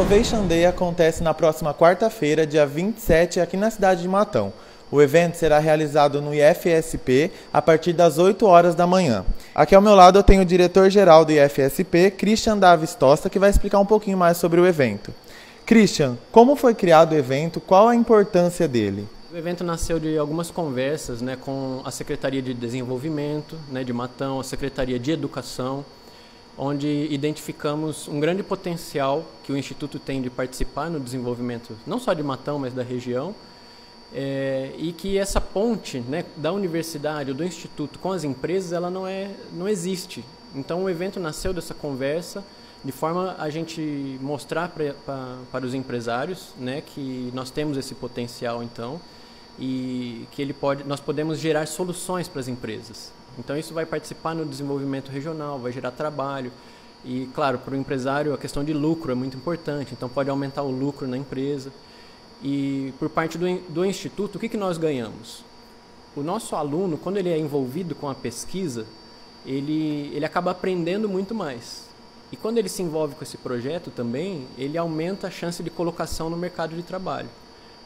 Innovation Day acontece na próxima quarta-feira, dia 27, aqui na cidade de Matão. O evento será realizado no IFSP a partir das 8 horas da manhã. Aqui ao meu lado eu tenho o diretor-geral do IFSP, Christian Davis Tosta, que vai explicar um pouquinho mais sobre o evento. Christian, como foi criado o evento? Qual a importância dele? O evento nasceu de algumas conversas né, com a Secretaria de Desenvolvimento né, de Matão, a Secretaria de Educação, onde identificamos um grande potencial que o Instituto tem de participar no desenvolvimento não só de Matão, mas da região, é, e que essa ponte né, da universidade ou do Instituto com as empresas ela não, é, não existe. Então o evento nasceu dessa conversa de forma a gente mostrar pra, pra, para os empresários né, que nós temos esse potencial então e que ele pode, nós podemos gerar soluções para as empresas. Então isso vai participar no desenvolvimento regional, vai gerar trabalho e claro para o empresário a questão de lucro é muito importante. Então pode aumentar o lucro na empresa e por parte do, do instituto o que, que nós ganhamos? O nosso aluno quando ele é envolvido com a pesquisa ele ele acaba aprendendo muito mais. E quando ele se envolve com esse projeto também, ele aumenta a chance de colocação no mercado de trabalho.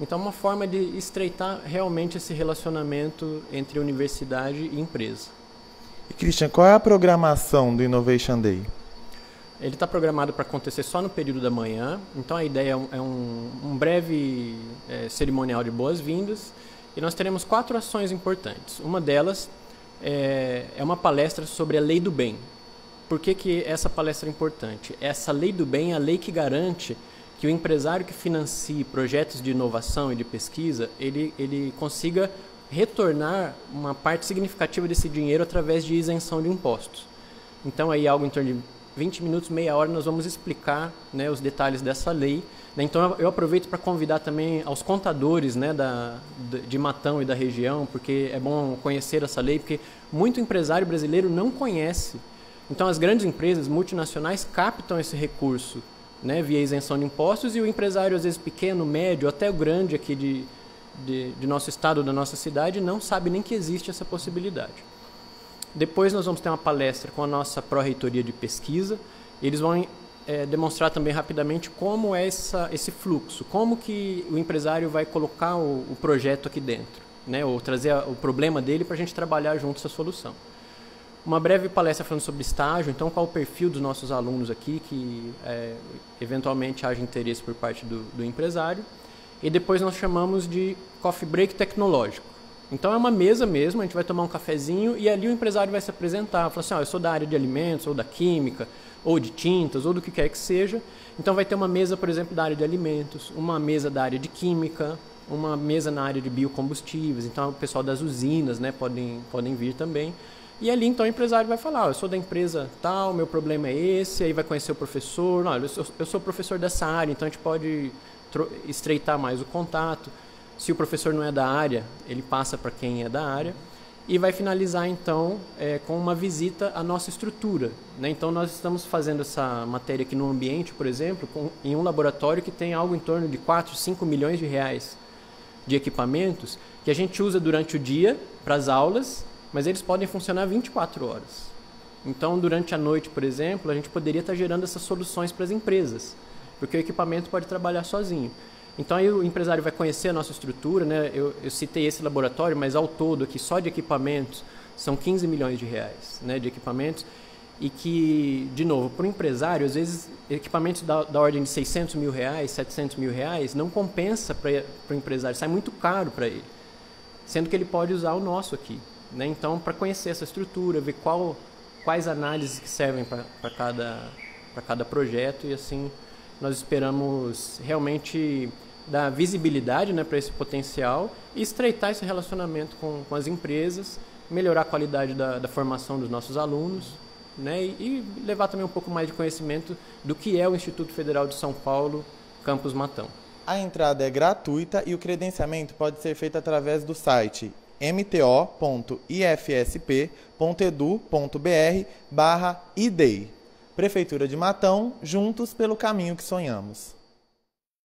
Então, é uma forma de estreitar realmente esse relacionamento entre universidade e empresa. E Christian, qual é a programação do Innovation Day? Ele está programado para acontecer só no período da manhã. Então, a ideia é um, é um breve é, cerimonial de boas-vindas. E nós teremos quatro ações importantes. Uma delas é, é uma palestra sobre a lei do bem. Por que, que essa palestra é importante? Essa lei do bem é a lei que garante que o empresário que financie projetos de inovação e de pesquisa, ele, ele consiga retornar uma parte significativa desse dinheiro através de isenção de impostos. Então, aí algo em torno de 20 minutos, meia hora, nós vamos explicar né, os detalhes dessa lei. Né? Então, eu aproveito para convidar também aos contadores né, da, de Matão e da região, porque é bom conhecer essa lei, porque muito empresário brasileiro não conhece. Então, as grandes empresas multinacionais captam esse recurso né, via isenção de impostos, e o empresário, às vezes pequeno, médio, até o grande aqui de, de, de nosso estado, da nossa cidade, não sabe nem que existe essa possibilidade. Depois nós vamos ter uma palestra com a nossa pró-reitoria de pesquisa. Eles vão é, demonstrar também rapidamente como é essa, esse fluxo, como que o empresário vai colocar o, o projeto aqui dentro, né, ou trazer a, o problema dele para a gente trabalhar junto essa solução. Uma breve palestra falando sobre estágio, então qual o perfil dos nossos alunos aqui, que é, eventualmente haja interesse por parte do, do empresário. E depois nós chamamos de coffee break tecnológico. Então é uma mesa mesmo, a gente vai tomar um cafezinho e ali o empresário vai se apresentar, falar assim, oh, eu sou da área de alimentos, ou da química, ou de tintas, ou do que quer que seja. Então vai ter uma mesa, por exemplo, da área de alimentos, uma mesa da área de química, uma mesa na área de biocombustíveis. Então o pessoal das usinas né, podem, podem vir também. E ali então o empresário vai falar, oh, eu sou da empresa tal, meu problema é esse, aí vai conhecer o professor, não, eu sou, eu sou professor dessa área, então a gente pode estreitar mais o contato. Se o professor não é da área, ele passa para quem é da área e vai finalizar então é, com uma visita à nossa estrutura. Né? Então nós estamos fazendo essa matéria aqui no ambiente, por exemplo, com, em um laboratório que tem algo em torno de 4, 5 milhões de reais de equipamentos que a gente usa durante o dia para as aulas mas eles podem funcionar 24 horas. Então, durante a noite, por exemplo, a gente poderia estar gerando essas soluções para as empresas, porque o equipamento pode trabalhar sozinho. Então, aí o empresário vai conhecer a nossa estrutura, né? eu, eu citei esse laboratório, mas ao todo aqui, só de equipamentos, são 15 milhões de reais né, de equipamentos, e que, de novo, para o empresário, às vezes, equipamentos da, da ordem de 600 mil reais, 700 mil reais, não compensa para o empresário, sai muito caro para ele, sendo que ele pode usar o nosso aqui. Né? Então, para conhecer essa estrutura, ver qual, quais análises que servem para cada, cada projeto e assim nós esperamos realmente dar visibilidade né, para esse potencial e estreitar esse relacionamento com, com as empresas, melhorar a qualidade da, da formação dos nossos alunos né, e, e, levar também um pouco mais de conhecimento do que é o Instituto Federal de São Paulo, Campus Matão. A entrada é gratuita e o credenciamento pode ser feito através do site mto.ifsp.edu.br barra IDEI. Prefeitura de Matão, juntos pelo caminho que sonhamos.